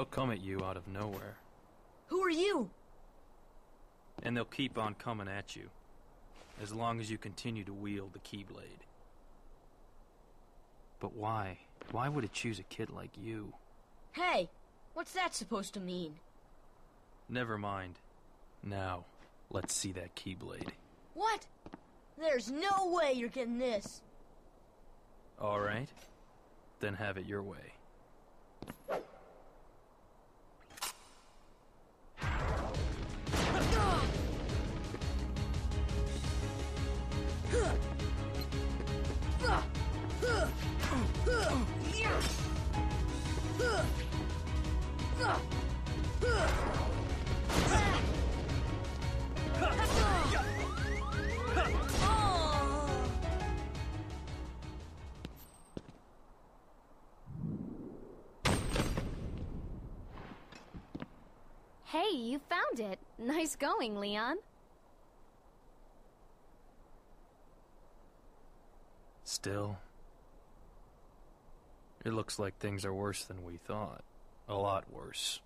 They'll come at you out of nowhere. Who are you? And they'll keep on coming at you. As long as you continue to wield the Keyblade. But why? Why would it choose a kid like you? Hey, what's that supposed to mean? Never mind. Now, let's see that Keyblade. What? There's no way you're getting this. Alright. Then have it your way. Hey, you found it. Nice going, Leon. Still, it looks like things are worse than we thought. A lot worse.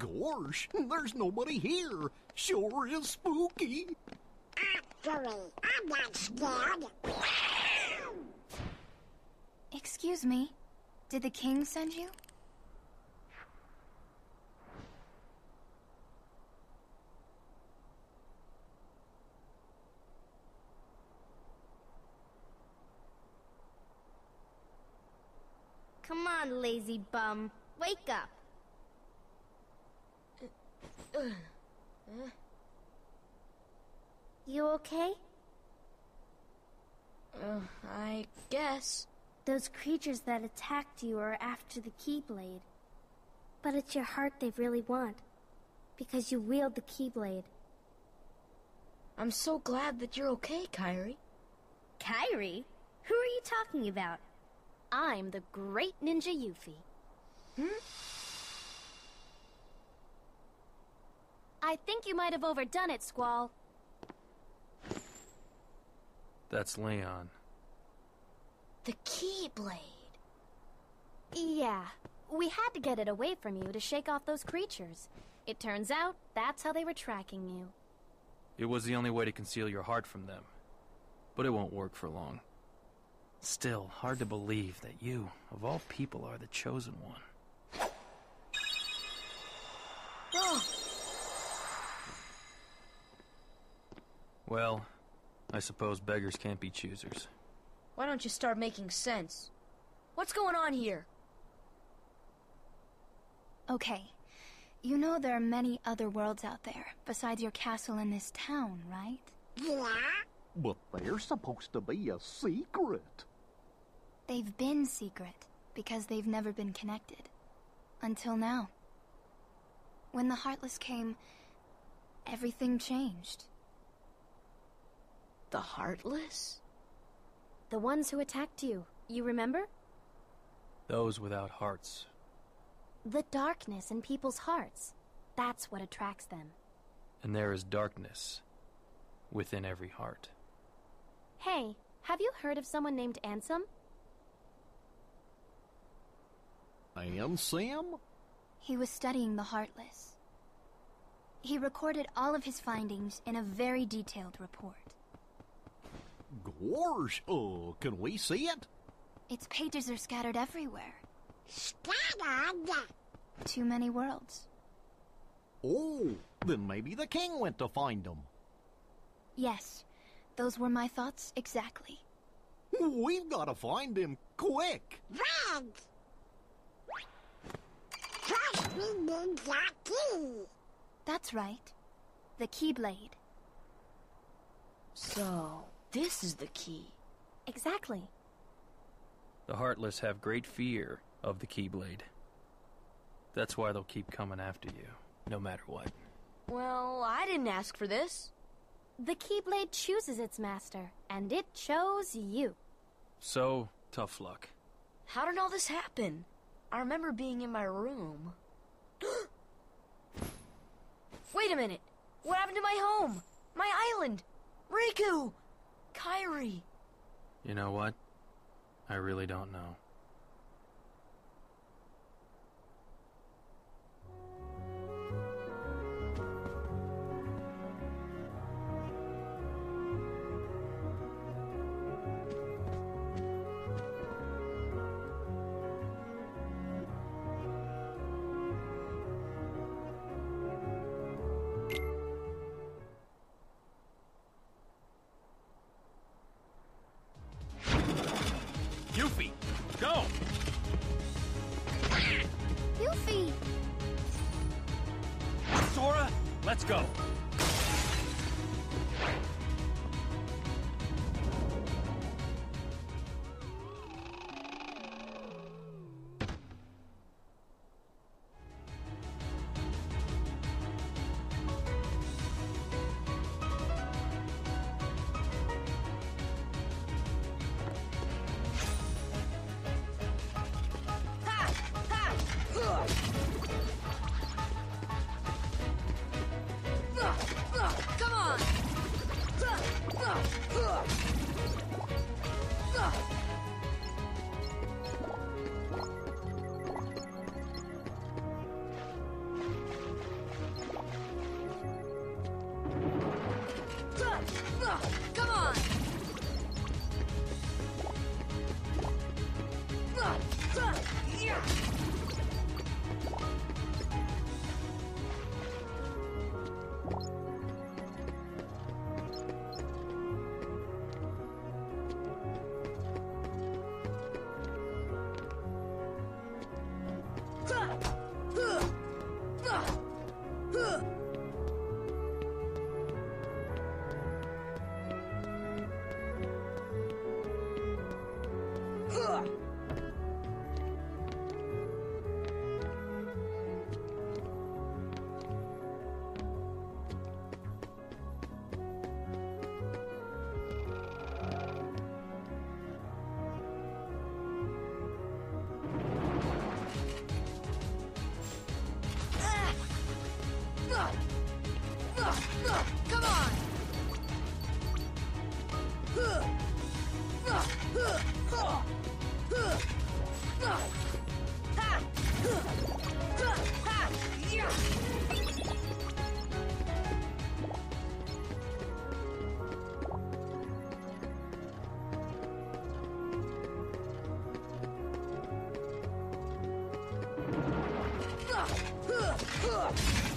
Gosh, there's nobody here. Sure is spooky. Actually, I'm not scared. Excuse me. Did the king send you? Come on, lazy bum. Wake up. You okay? Uh, I guess. Those creatures that attacked you are after the Keyblade. But it's your heart they really want. Because you wield the Keyblade. I'm so glad that you're okay, Kairi. Kairi? Who are you talking about? I'm the great ninja Yuffie. Hmm? I think you might have overdone it, Squall. That's Leon. The Keyblade. Yeah, we had to get it away from you to shake off those creatures. It turns out that's how they were tracking you. It was the only way to conceal your heart from them. But it won't work for long. Still, hard to believe that you, of all people, are the chosen one. Oh! Well, I suppose beggars can't be choosers. Why don't you start making sense? What's going on here? Okay. You know there are many other worlds out there, besides your castle in this town, right? Yeah? But they're supposed to be a secret. They've been secret, because they've never been connected. Until now. When the Heartless came, everything changed. The Heartless? The ones who attacked you, you remember? Those without hearts. The darkness in people's hearts. That's what attracts them. And there is darkness within every heart. Hey, have you heard of someone named Ansem? And Sam? He was studying the Heartless. He recorded all of his findings in a very detailed report. Gorge, Oh, uh, can we see it? Its pages are scattered everywhere. Scattered. Too many worlds. Oh, then maybe the king went to find them. Yes, those were my thoughts exactly. We've got to find him quick. Red. First we need the key. That's right. The Keyblade. So, this is the key. Exactly. The Heartless have great fear of the Keyblade. That's why they'll keep coming after you, no matter what. Well, I didn't ask for this. The Keyblade chooses its master, and it chose you. So, tough luck. How did all this happen? I remember being in my room. Wait a minute. What happened to my home? My island? Riku! Kairi! You know what? I really don't know. Let's go! Come Come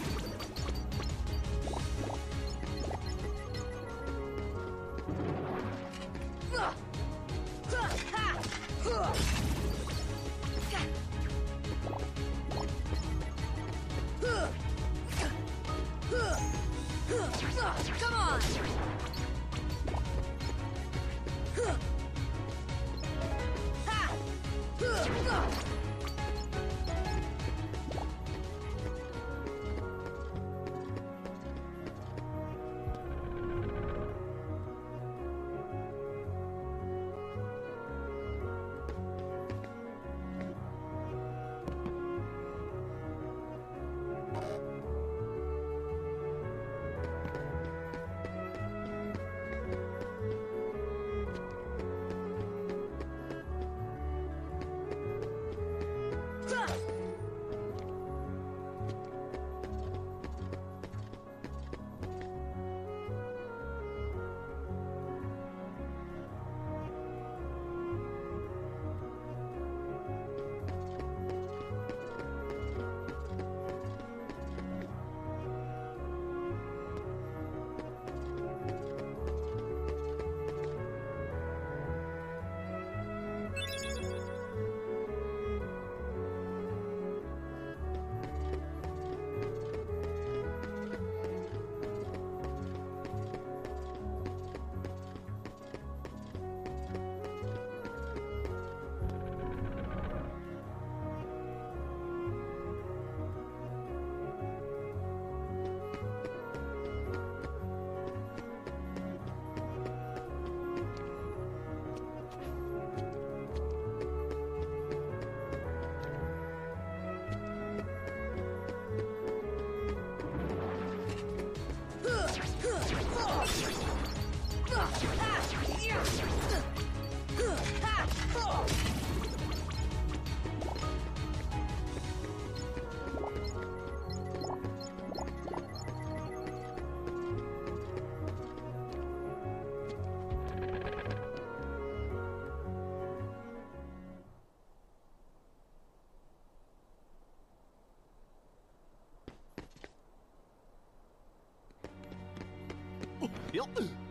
Yep.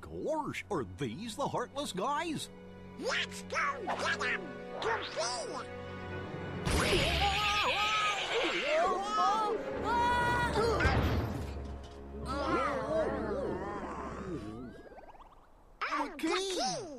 Gosh, are these the Heartless guys? Let's go get! Goofy!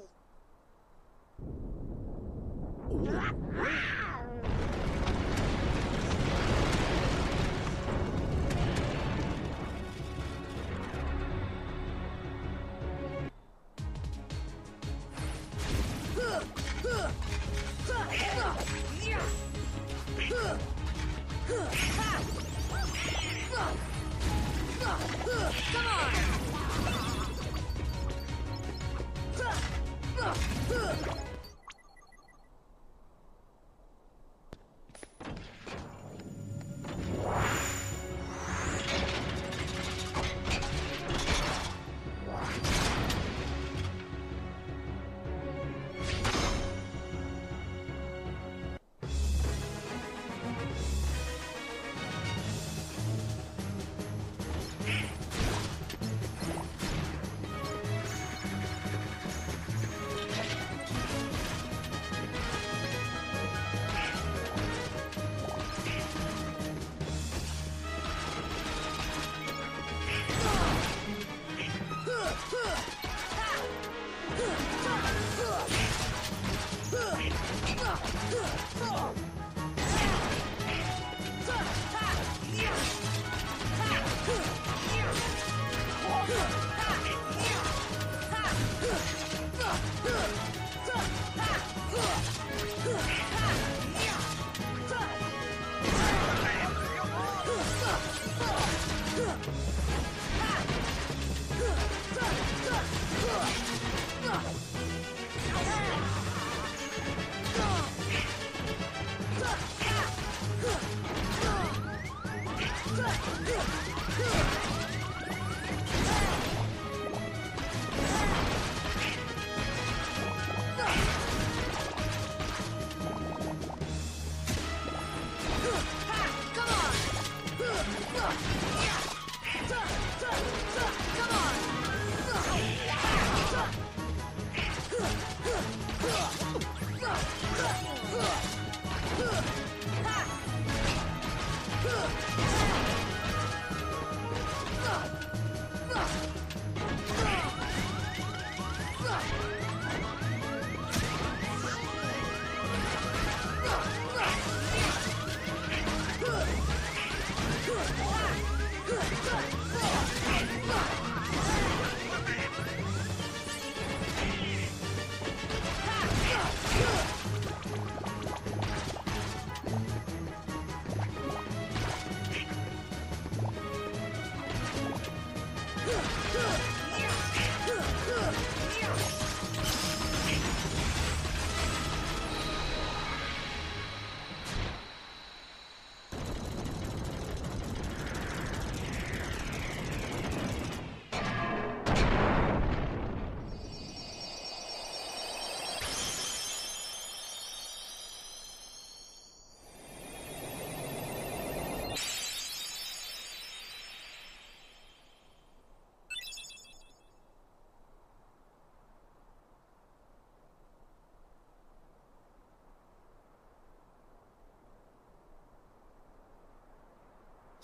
Oh, the key!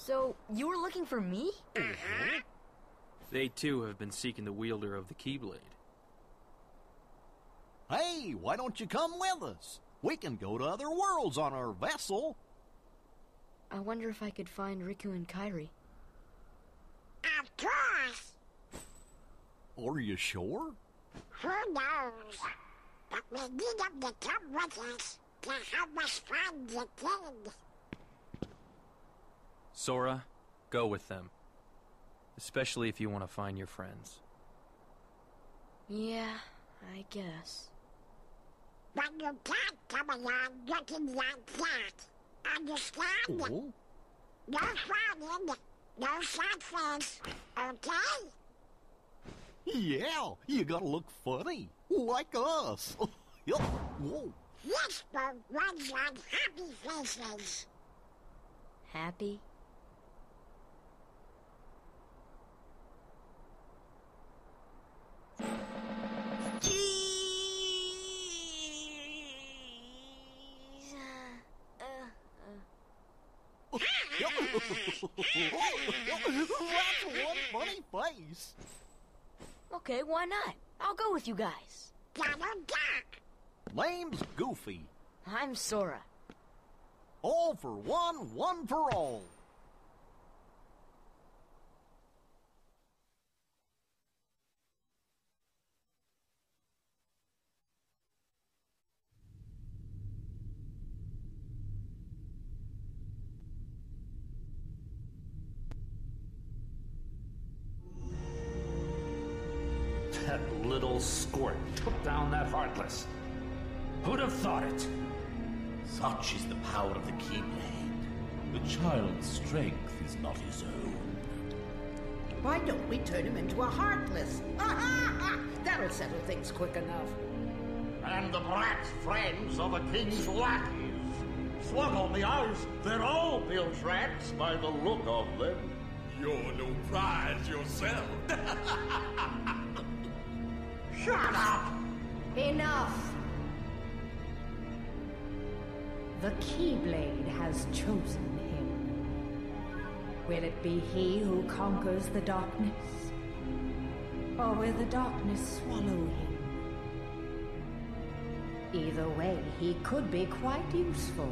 So, you were looking for me? Mm-hmm. They too have been seeking the wielder of the Keyblade. Hey, why don't you come with us? We can go to other worlds on our vessel. I wonder if I could find Riku and Kairi. Of course! Are you sure? Who knows? But we need them to come with us to help us find the kid. Sora, Go with them. Especially if you want to find your friends. Yeah, I guess. But you can't come along looking like that. Understand? Oh? No frowning, no sad face, okay? Yeah, you gotta look funny. Like us. Yup. Whoa. This boat runs on happy faces. Happy? That's one funny face. okay, why not? I'll go with you guys. Name's Goofy. I'm Sora. All for one, one for all. Down Heartless. Who'd have thought it? Such is the power of the Keyblade. The child's strength is not his own. Why don't we turn him into a heartless? That'll settle things quick enough. And the brat's friends are the king's lackeys. Slug on the eyes, they're all bilge rats by the look of them. You're no prize yourself. Shut up! Enough! The Keyblade has chosen him. Will it be he who conquers the darkness? Or will the darkness swallow him? Either way, he could be quite useful.